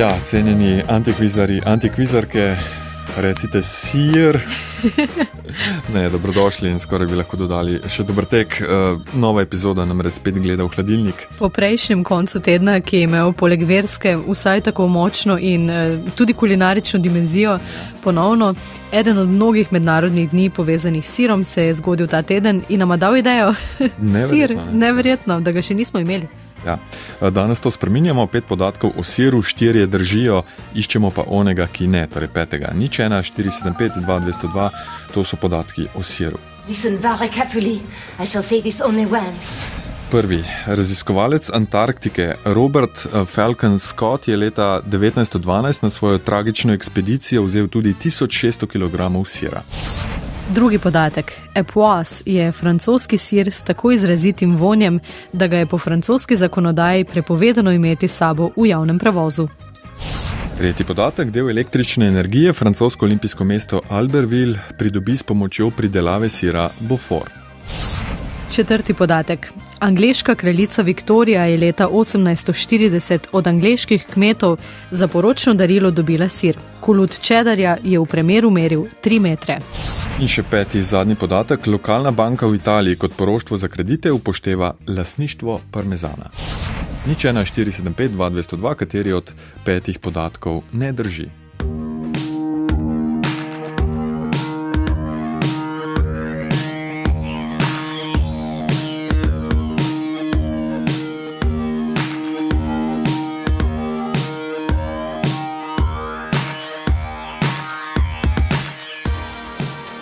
Ja, cenjeni antikvizari, antikvizarke, recite sir. Ne, dobrodošli in skoraj bi lahko dodali še dober tek. Uh, nova epizoda namreč spet gleda v hladilnik. Po prejšnjem koncu tedna, ki je imel poleg verske vsaj tako močno in uh, tudi kulinarično dimenzijo, ponovno eden od mnogih mednarodnih dni povezanih s sirom se je zgodil ta teden in nam dal idejo. Sir, neverjetno, da ga še nismo imeli. Ja. Danes to spremenjamo, pet podatkov o siru, štirje držijo, iščemo pa onega, ki ne, torej petega. Nič ena, 475, 2202, to so podatki o siru. Prvi raziskovalec Antarktike Robert eh, Falcon Scott je leta 1912 na svojo tragično ekspedicijo vzel tudi 1600 kg sira. Drugi podatek. Epoas je francoski sir s tako izrazitim vonjem, da ga je po francoski zakonodaji prepovedano imeti sabo v javnem prevozu. Tretji podatek. Del električne energije francosko olimpijsko mesto Albertville pridobi s pomočjo pridelave sira Beaufort. Četrti podatek. Angliška kraljica Viktorija je leta 1840 od angliških kmetov za poročno darilo dobila sir. Kulut čedarja je v premeru meril 3 metre. In še peti zadnji podatek. Lokalna banka v Italiji kot poroštvo za kredite upošteva lasništvo parmezana. Nič 1475-2202, kateri od petih podatkov ne drži.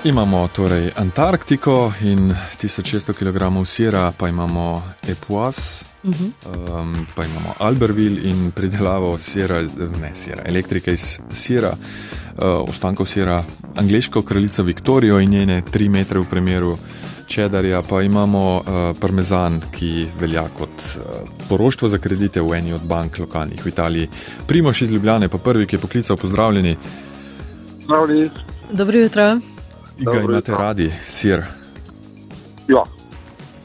Imamo torej Antarktiko in 1600 kg sira, pa imamo Epoas, uh -huh. um, pa imamo Albertville in pridelavo sira, ne sira, elektrike iz sira, uh, ostankov sira, angliško kraljico Viktorijo in njene 3 metre v primeru čedarja, pa imamo uh, parmezan, ki velja kot uh, poroštvo za kredite v eni od bank lokalnih v Italiji. Primoš iz Ljubljane, pa prvi, ki je poklical, pozdravljeni. Zdravljeni. Dobro jutro. Ga imate radi, sir? Ja.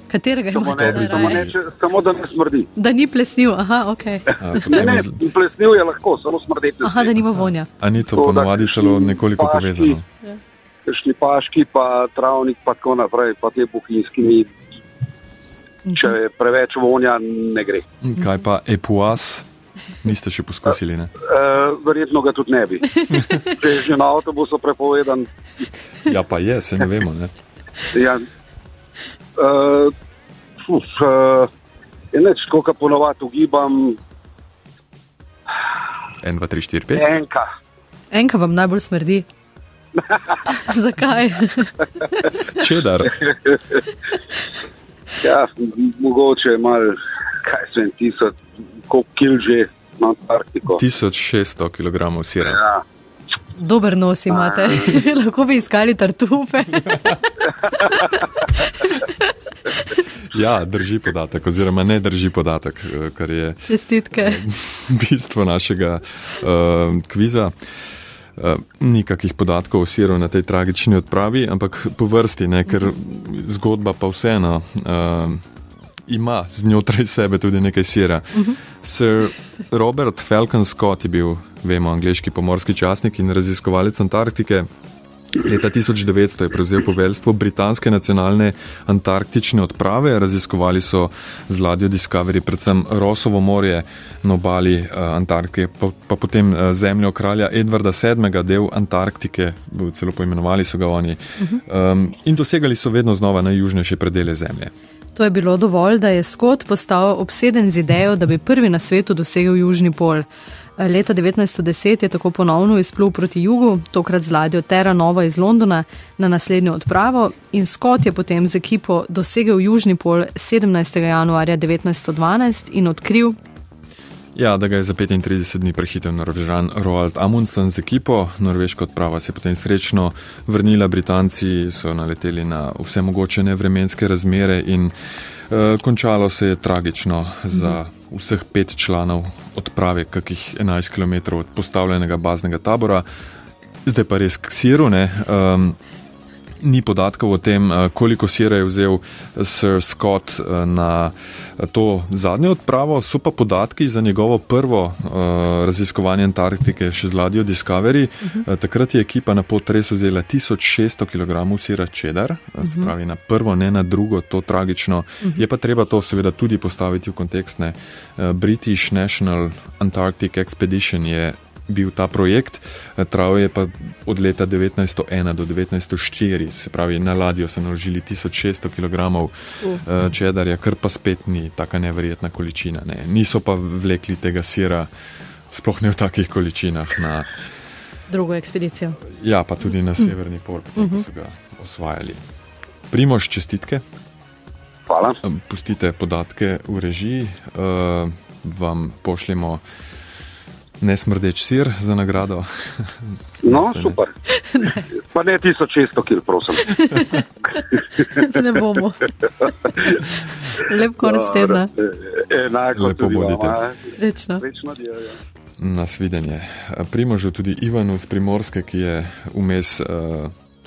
Katerega imate radi? Samo, samo da ne smrdi. Da ni plesniv, aha, ok. A, ne, ne, plesniv je lahko, samo smrdeti. Aha, da nima vonja. A ni to ponovadi celo nekoliko paški, povezano? Šli paški, pa travnik, pa tako naprej, pa te bohinjski mi. Če je preveč vonja, ne gre. Kaj pa epuas? Niste še poskusili? Uh, verjetno ga tudi ne bi. Če je že na avtobusu prepovedan. Ja, pa je, se ne vemo. Ne? Ja. Uh, uf, uh, neč, koliko ponovadi ugibam. 1, 2, 3, 4, 5. Enka. Enka vam najbolj smrdi. Zakaj? Čedar. ja, mogoče malo, kaj se jim tisoč koliko kil že na Antarktiko. 1600 kg sira. Ja. Dober nos imate, lahko bi iskali tartufe. ja, drži podatek, oziroma ne drži podatek, eh, kar je Čestitke. bistvo našega uh, kviza. Uh, Nikakih podatkov o siru na tej tragični odpravi, ampak po vrsti, ne, ker zgodba pa vseeno. Uh, ima znotraj sebe tudi nekaj sira. Uh -huh. Sir Robert Falcon Scott je bil, vemo, angliški pomorski časnik in raziskovalec Antarktike. Leta 1900 je prevzel poveljstvo britanske nacionalne antarktične odprave, raziskovali so z ladjo Discovery predvsem Rosovo morje na obali uh, Antarktike, pa, pa potem uh, zemljo kralja Edvarda VII, del Antarktike, celo poimenovali so ga oni, um, in dosegali so vedno znova najjužnejše predele zemlje. To je bilo dovolj, da je Scott postal obseden z idejo, da bi prvi na svetu dosegel Južni pol. Leta 1910 je tako ponovno izplul proti jugu, tokrat z ladjo Terra Nova iz Londona na naslednjo odpravo in Scott je potem z ekipo dosegel Južni pol 17. januarja 1912 in odkril, Ja, da ga je za 35 dni prehitel Norvežan Roald Amundsen z ekipo. Norveška odprava se je potem srečno vrnila, Britanci so naleteli na vse mogoče nevremenske razmere in uh, končalo se je tragično za vseh pet članov odprave, kakih 11 km od postavljenega baznega tabora. Zdaj pa res k siru. Um, ni podatkov o tem, eh, koliko sira je vzel Sir Scott eh, na to zadnjo odpravo, so pa podatki za njegovo prvo uh, raziskovanje Antarktike še z ladjo Discovery. Uh -huh. Takrat je ekipa na pot res vzela 1600 kg sira čedar, uh -huh. se pravi na prvo, ne na drugo, to tragično. Uh -huh. Je pa treba to seveda tudi postaviti v kontekst. Ne. British National Antarctic Expedition je bil ta projekt. Trajal je pa od leta 1901 do 1904, se pravi, na ladjo so naložili 1600 kg uh. čedarja, kar pa spet ni tako neverjetna količina. Ne. Niso pa vlekli tega sira, sploh ne v takih količinah. Na, Drugo ekspedicijo. Ja, pa tudi na severni pol, ki uh -huh. so ga osvajali. Primož, čestitke. Hvala. Pustite podatke v režiji, uh, vam pošljemo ne smrdeč sir za nagrado. No, ne. super. Ne. Pa ne 1600 kil, prosim. ne bomo. Lep konec tedna. Enako, lepo bodite. Srečno. Srečno dio, ja. Nasvidenje. Primožu tudi Ivanu z Primorske, ki je vmes uh,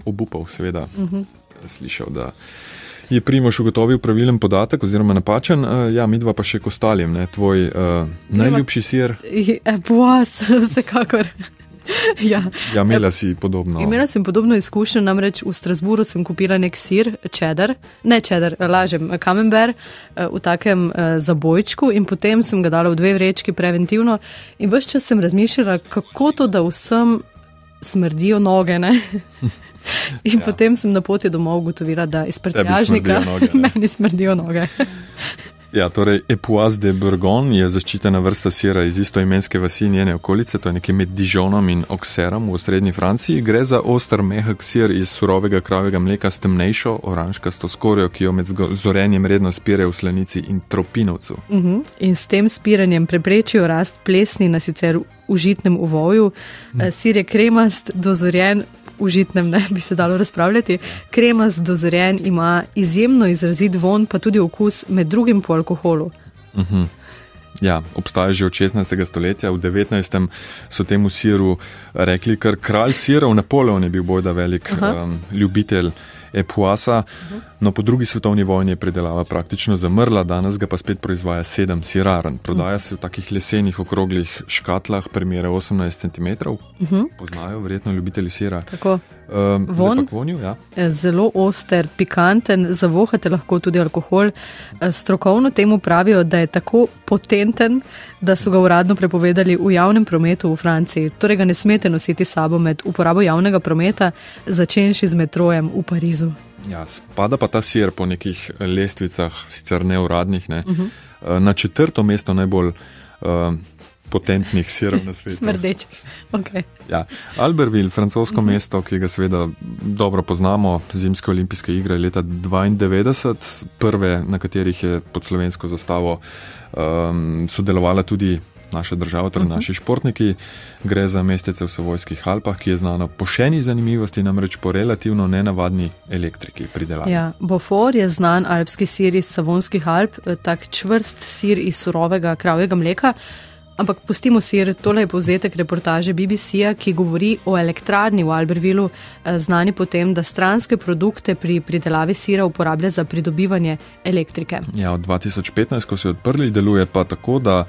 obupal, seveda, uh mhm. -huh. slišal, da je Primož ugotovil pravilen podatek, oziroma napačen. Uh, ja, midva pa še kostalim, ne, tvoj uh, najljubši sir. Boas, vsekakor. Ja, ja imela si podobno. Imela sem podobno izkušnjo, namreč v Strasburu sem kupila nek sir, čedar, ne čedar, lažem, kamenber v takem zabojčku in potem sem ga dala v dve vrečki preventivno in vse čas sem razmišljala, kako to, da vsem smrdijo noge. In ja. potem sem na poti domov ugotovila, da iz prtljažnika meni smrdijo noge. Ja, torej, Epoise de Bourgogne je zaščitena vrsta sira iz istoimenske vasi in njene okolice, to je nekje med Dižonom in Auxerrom v srednji Franciji. Gre za oster mehak sir iz surovega kravjega mleka s temnejšo oranžkasto skorjo, ki jo med zorenjem redno spirajo v slanici in tropinovcu. Uh mhm. -huh. In s tem spiranjem preprečijo rast plesni na sicer užitnem uvoju. Uh -huh. Sir je kremast, dozorjen, užitnem, ne bi se dalo razpravljati. Krema z dozorjen ima izjemno izrazit von, pa tudi okus, med drugim po alkoholu. Uh mhm. -huh. Ja, obstaja že od 16. stoletja, v 19. so temu siru rekli, ker kralj sirov Napoleon je bil bojda velik um, ljubitelj. Epuasa. No, po drugi svetovni vojni je predelava praktično zamrla, danes ga pa spet proizvaja sedem siraren. Prodaja se v takih lesenih okroglih škatlah, premjera 18 cm. Poznajo, verjetno ljubitelji sira. Tako. Um, Von, vonju, ja. E, zelo oster, pikanten, zavohate lahko tudi alkohol. E, strokovno temu pravijo, da je tako potenten, da so ga uradno prepovedali v javnem prometu v Franciji. Torej ga ne smete nositi sabo med uporabo javnega prometa, začenši z metrojem v Parizu. Ja, spada pa ta sir po nekih lestvicah, sicer neuradnih, ne, uh. -huh. na četrto mesto najbolj. Uh, potentnih sirov na svetu. Smrdeč. Okay. Ja. Albertville, francosko uh mhm. -huh. mesto, ki ga seveda dobro poznamo, zimske olimpijske igre leta 92, prve, na katerih je pod slovensko zastavo um, sodelovala tudi naša država, torej uh mhm. -huh. naši športniki. Gre za mestece v Savojskih Alpah, ki je znano po še eni zanimivosti, namreč po relativno nenavadni elektriki pridelavi. Ja, Bofor je znan alpski sir iz Savonskih Alp, tak čvrst sir iz surovega kravjega mleka. Ampak pustimo sir, tole je povzetek reportaže BBC-ja, ki govori o elektrarni v Albervillu, eh, znani potem, da stranske produkte pri pridelavi sira uporablja za pridobivanje elektrike. Ja, od 2015, ko so odprli, deluje pa tako, da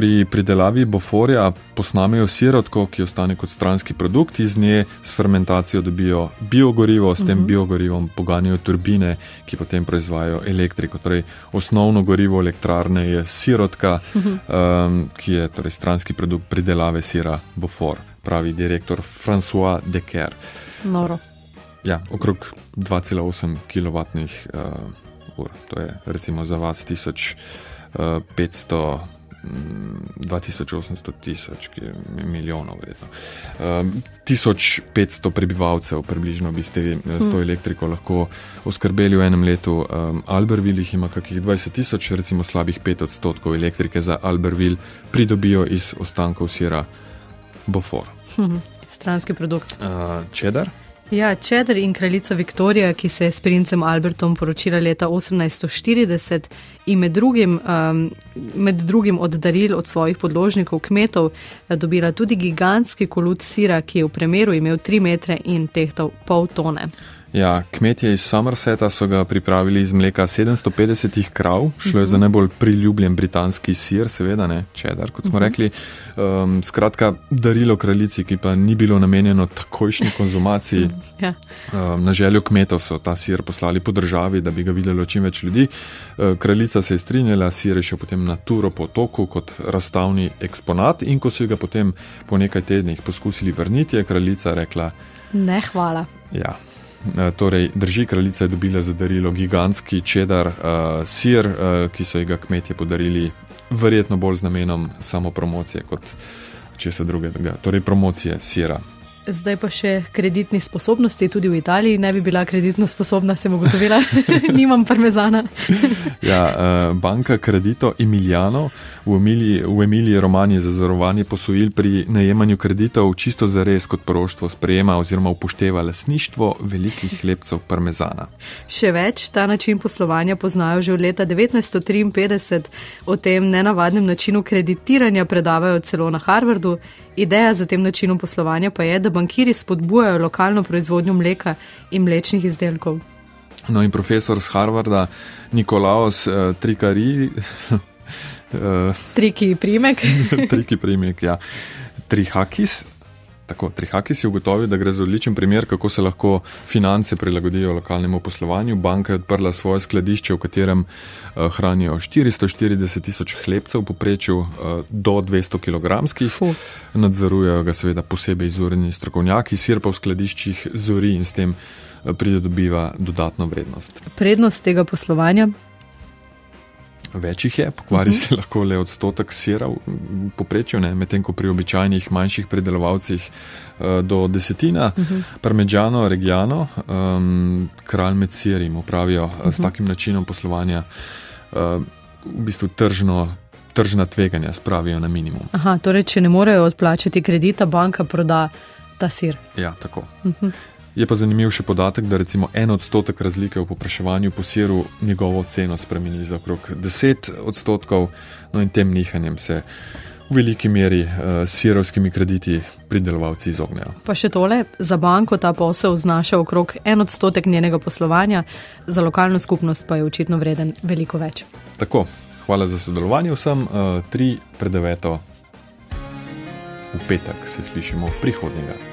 pri pridelavi boforja posnamejo sirotko, ki ostane kot stranski produkt, iz nje s fermentacijo dobijo biogorivo, s tem uh mhm. -huh. biogorivom poganjajo turbine, ki potem proizvajajo elektriko. Torej, osnovno gorivo elektrarne je sirotka, uh -huh. um, ki je torej, stranski produkt pridelave sira bofor, pravi direktor François Decker. Noro. Ja, okrog 2,8 kW uh, ur, to je recimo za vas 1500. 2800 tisoč, milijonov, verjetno. Um, 1500 prebivalcev, približno bi ste s to hm. elektriko lahko oskrbeli v enem letu. Um, Albertville ima kakih 20 tisoč, recimo slabih 5 odstotkov elektrike za Albertville pridobijo iz ostankov sira Bofor. Hm, stranski produkt. Uh, čedar. Ja, Čedar in kraljica Viktorija, ki se je s princem Albertom poročila leta 1840 in med drugim, um, med drugim od daril od svojih podložnikov kmetov eh, dobila tudi gigantski kolut sira, ki je v premeru imel 3 metre in tehtal pol tone. Ja, kmetje iz Somerseta so ga pripravili iz mleka 750 krav, šlo je za najbolj priljubljen britanski sir, seveda ne čedar, kot smo uh -huh. rekli. Um, skratka, darilo kraljici, ki pa ni bilo namenjeno takojšnji konzumaciji. ja. um, na željo kmetov so ta sir poslali po državi, da bi ga videlo čim več ljudi. Uh, kraljica se je strinjala, sir je šel potem na turo po otoku kot razstavni eksponat in ko so ga potem po nekaj tednih poskusili vrniti, je kraljica rekla: Ne, hvala. Ja. Eh, torej, drži, kraljica je dobila za darilo gigantski čedar uh, sir, uh, ki so ga kmetje podarili, verjetno bolj z namenom samo promocije kot česa drugega, torej promocije sira. Zdaj pa še kreditni sposobnosti, tudi v Italiji ne bi bila kreditno sposobna, sem ugotovila, nimam parmezana. ja, eh, banka Credito Emiliano v Emiliji, v Emiliji Romani za zarovanje posojil pri najemanju kreditov čisto za res kot poroštvo sprejema oziroma upošteva lasništvo velikih lepcev parmezana. Še več, ta način poslovanja poznajo že od leta 1953, o tem nenavadnem načinu kreditiranja predavajo celo na Harvardu. Ideja za tem načinom poslovanja pa je, da bankiri spodbujajo lokalno proizvodnjo mleka in mlečnih izdelkov. No, in profesor z Harvarda, Nikolaos uh, Trikari. uh, Triki primek. triki primek, ja. Trihakis. Tako, Trihakis je ugotovil, da gre za odličen primer, kako se lahko finance prilagodijo lokalnemu poslovanju. Banka je odprla svoje skladišče, v katerem uh, hranijo 440 tisoč hlebcev, poprečju uh, do 200 kg. Nadzorujejo ga seveda posebej izurjeni strokovnjaki, sir pa v skladiščih zori in s tem uh, pridobiva dodatno vrednost. Prednost tega poslovanja Več jih je, pokvari uh -huh. se lahko le odstotek sira v poprečju, medtem ko pri običajnih manjših predelovalcih uh, do desetina. Uh -huh. Parmežano, Regiano, um, kralj med sirjem upravijo uh -huh. s takim načinom poslovanja uh, v bistvu tržno. Tržna tveganja spravijo na minimum. Aha, torej, če ne morejo odplačati kredita, banka proda ta sir. Ja, tako. Uh -huh. Je pa zanimiv še podatek, da recimo en odstotek razlike v popraševanju po siru njegovo ceno spremeni za okrog 10 odstotkov, no in tem nihanjem se v veliki meri uh, sirovskimi krediti pridelovalci izognejo. Pa še tole, za banko ta posel znaša okrog en odstotek njenega poslovanja, za lokalno skupnost pa je očitno vreden veliko več. Tako, hvala za sodelovanje vsem, uh, tri predeveto v petek se slišimo prihodnjega.